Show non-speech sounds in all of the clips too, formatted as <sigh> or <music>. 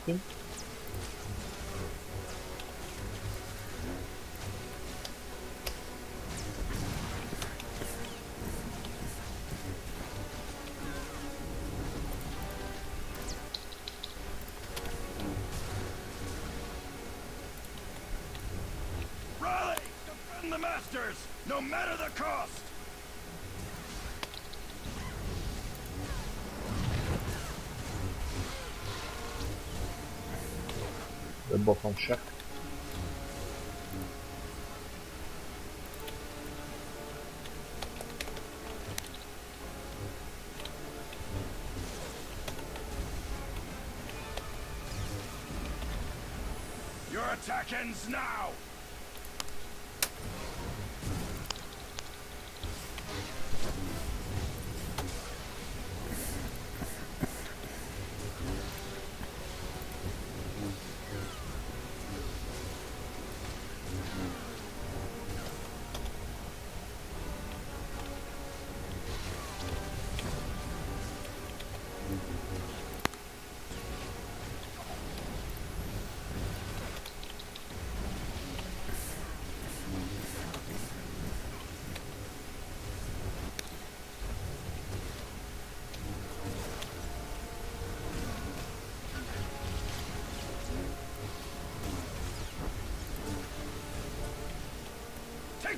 shot? Rally! Defend the masters, no matter the cost! They're both on check. Your attack ends now!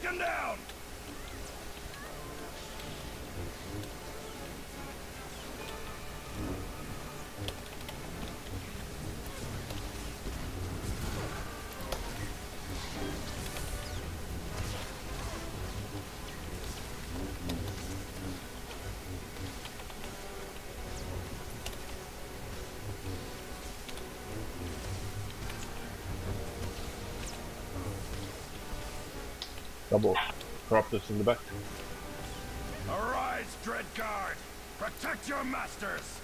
Take down! Double. crop this in the back. Arise, Dreadguard! Protect your masters!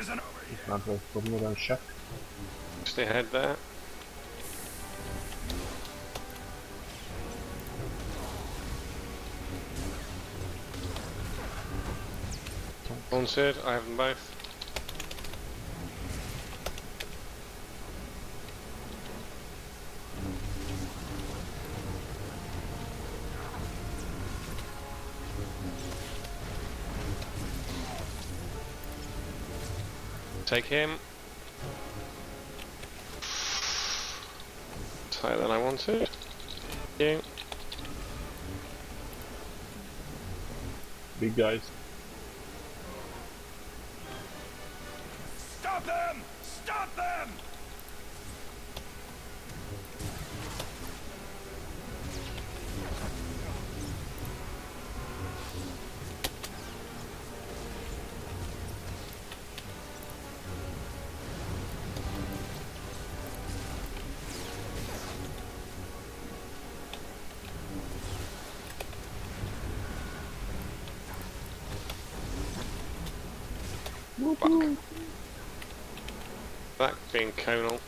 Isn't over. Not. Stay ahead there. Haunted, I have them both. Take him. Tighter than I wanted. You. Big guys. Stop them! Stop them! Fuck. That being conal.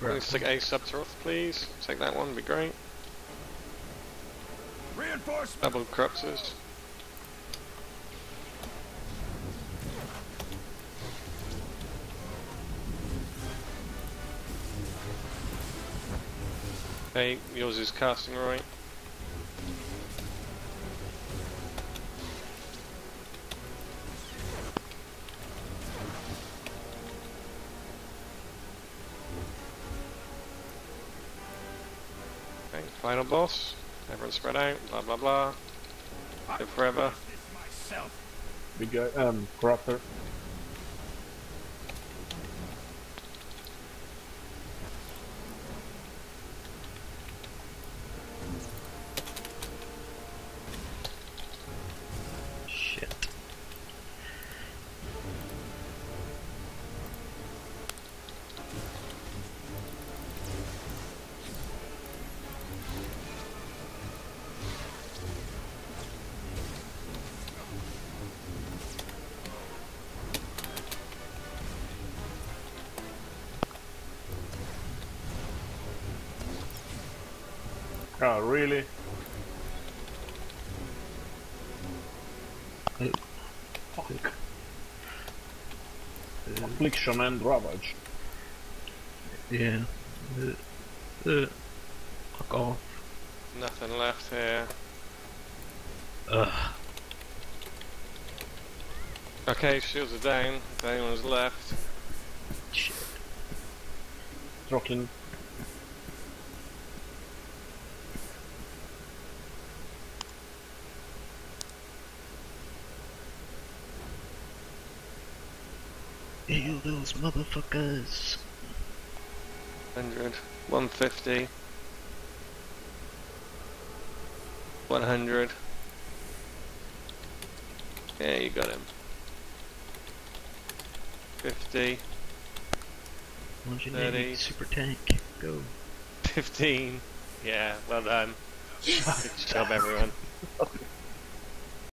Let's take a Subteroth, please. Take that one, be great. Reinforcements! Double Cruxes. Okay, yours is casting right. Okay. Final boss. Everyone spread out. Blah blah blah. Live forever. finished this myself. Big guy, um, corruptor. Oh, really? Fuck. uh, Affliction and Ravage. yeah. Uh, uh, fuck off. Nothing left here. Ugh. Okay, shields are down. If anyone's left. Shit. Throttling. Ew, those motherfuckers. 100. 150. 100. Yeah, you got him. 50. 180 Thirty. super tank. Go. 15. Yeah, well done. Good job, everyone. <laughs>